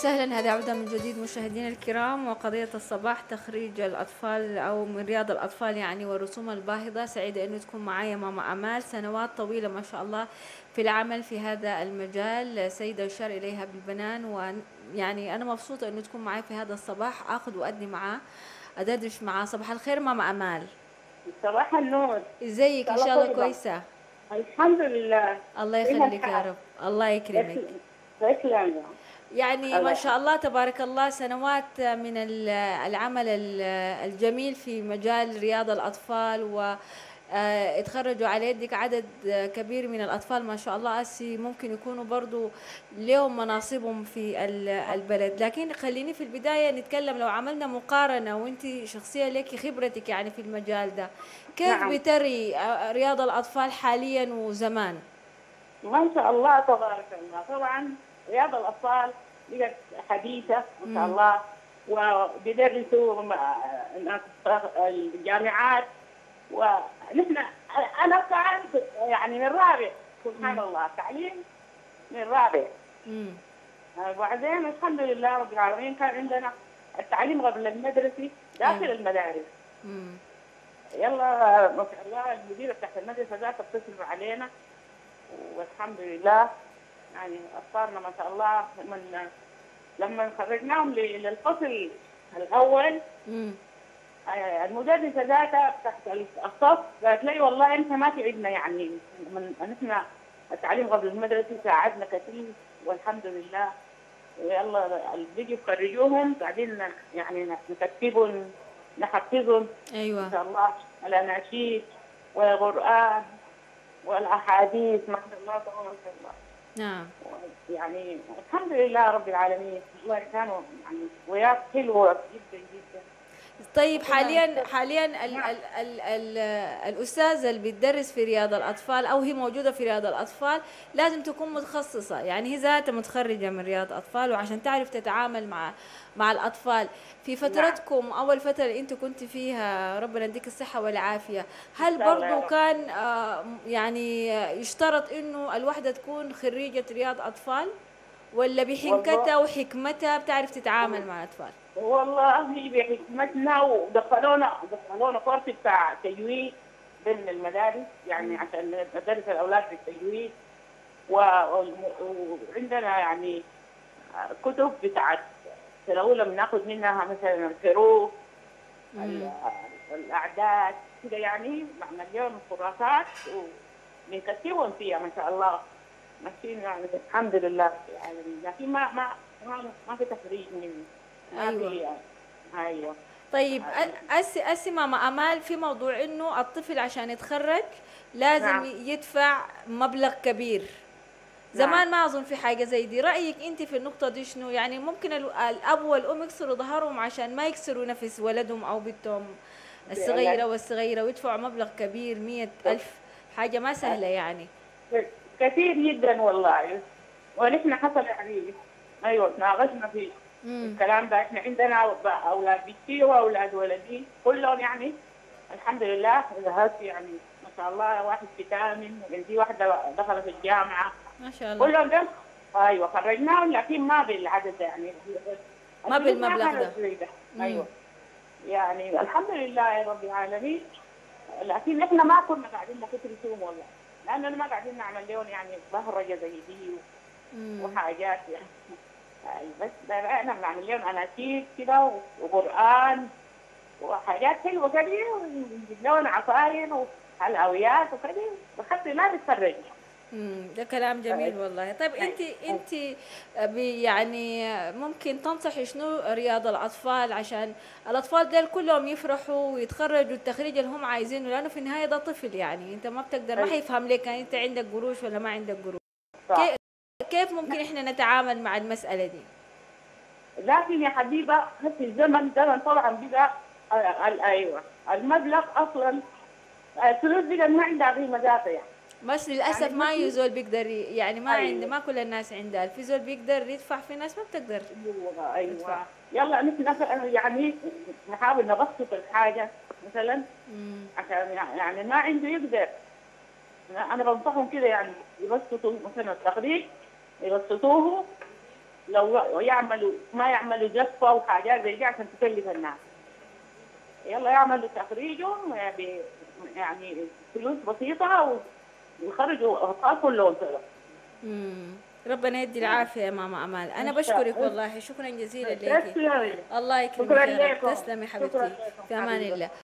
وسهلا هذا عودة من جديد مشاهدينا الكرام وقضية الصباح تخريج الأطفال أو من رياض الأطفال يعني والرسوم الباهظة. سعيدة أنه تكون معايا ماما أمال. سنوات طويلة ما شاء الله في العمل في هذا المجال سيدة يشار إليها بالبنان. ويعني أنا مبسوطة أنه تكون معي في هذا الصباح. أخذ وأدي معاه أدردش معاه. صباح الخير ماما أمال. صباح النور. إزيك؟ إن شاء الله كويسة. الحمد لله. الله يخليك يا رب. الله يكرمك. تسلم. يعني ما شاء الله تبارك الله سنوات من العمل الجميل في مجال رياض الأطفال و اتخرجوا على يدك عدد كبير من الأطفال ما شاء الله أسي ممكن يكونوا برضو لهم مناصبهم في البلد. لكن خليني في البداية نتكلم لو عملنا مقارنة وانت شخصية لك خبرتك يعني في المجال ده كيف نعم. بتري رياض الأطفال حاليا وزمان؟ ما شاء الله تبارك الله. طبعا رياض الأطفال بقت حديثة ما شاء الله وبيدرسوا الناس الجامعات ونحن أنا كان يعني من رابع سبحان. الله تعليم من رابع وبعدين الحمد لله رب العالمين كان عندنا التعليم قبل المدرسي داخل مم. المدارس مم. يلا ما شاء الله المديره بتاعت المدرسة ذات تتصل علينا والحمد لله يعني اطفالنا ما شاء الله من لما خرجناهم للفصل الأول مم. المدرسة ذاتها تحت الصف قالت لي والله أنت ما تعبنا يعني من نحن التعليم قبل المدرسة ساعدنا كثير والحمد لله. يلا بيجي يخرجوهم قاعدين يعني نكتبهم نحفظهم. أيوه. إن شاء الله الاناشيد والقران والاحاديث ما شاء الله تبارك الله. نعم. يعني الحمد لله رب العالمين. الله كانوا يعني وياك حلوة جدا جدا. طيب حاليا حاليا ال ال ال ال الأستاذة اللي بتدرس في رياض الأطفال أو هي موجودة في رياض الأطفال لازم تكون متخصصة. يعني هي ذاتها متخرجة من رياض اطفال وعشان تعرف تتعامل مع مع الأطفال. في فترتكم نعم. أول فترة اللي انت كنت فيها ربنا يديك الصحة والعافية. هل برضو كان آه يعني يشترط إنه الوحدة تكون خريجة رياض أطفال؟ ولا بحنكتها وحكمتها بتعرف تتعامل مع الأطفال. والله بحكمتنا ودخلونا دخلونا كورس بتاع تجويد ضمن المدارس يعني عشان ندرس الأولاد في التجويد. وعندنا يعني كتب بتاعت الاولى بناخذ منها مثلا الحروف الأعداد كده يعني مليون خرافات وبنكتبهم فيها ما شاء الله. ماشيين يعني الحمد لله يعني لكن ما ما ما في تفريج مني. أيوه. أيوه. طيب اسي أسي ماما أمال في موضوع إنه الطفل عشان يتخرج لازم نعم. يدفع مبلغ كبير. زمان نعم. ما أظن في حاجة زي دي. رأيك أنت في النقطة دي شنو؟ يعني ممكن الأب والأم يكسروا ظهرهم عشان ما يكسروا نفس ولدهم أو بنتهم الصغيرة والصغيرة ويدفعوا مبلغ كبير مية ألف حاجة ما سهلة يعني. كثير جدا والله. ونحن حصل يعني أيوه تناقشنا في الكلام ده. إحنا عندنا أولاد بنتي وأولاد ولدي كلهم يعني الحمد لله ذهبت يعني ما شاء الله واحد في ثامن وعندي واحدة دخلت الجامعة. ما شاء الله. كلهم ده أيوه خرجناهم لكن ما بالعدد ده يعني. ما بالمبلغ ده. أيوه. يعني الحمد لله يا رب العالمين. لكن إحنا ما كنا قاعدين نفكر رسوم والله. لاننا ما قاعدين نعمل لهم يعني بهرجه زي دي وحاجات يعني. بس بدأنا بنعمل لهم اناشيد كده وقرآن وحاجات حلوة كده ونجيب لهم عصاير وحلويات وكده. لحد ما نتفرج امم ده كلام جميل والله. طيب انت انت يعني ممكن تنصحي شنو رياض الأطفال؟ عشان الأطفال دول كلهم يفرحوا ويتخرجوا التخريج اللي هم عايزينه لأنه في النهاية ده طفل يعني. انت ما بتقدر ما حيفهم لك انت عندك قروش ولا ما عندك قروش. كيف كيف ممكن إحنا نتعامل مع المسألة دي؟ لكن يا حبيبة في الزمن ده طبعا بقى أيوه. المبلغ أصلا الفلوس بقى ما عندها قيمة ذاتها يعني بس للأسف يعني ما يزول بيقدر يعني ما أيوة. عنده ما كل الناس عندها. في زول بيقدر يدفع في ناس ما بتقدر أيوه أيوه. يدفع. يلا نحن يعني نحاول نبسط الحاجة مثلا عشان يعني ما عنده يقدر. أنا بنصحهم كده يعني يبسطوا مثلا التخريج يبسطوه لو يعملوا ما يعملوا جفة وحاجات زي دي عشان تكلف الناس. يلا يعملوا تخريجهم يعني فلوس بسيطة ويخرجوا اطفال كلهم مم. ربنا يدي العافية يا ماما أمال. أنا بشكرك الله. والله. شكرا جزيلا لك الله يكرمك. تسلمي حبيبتي. في أمان. الله.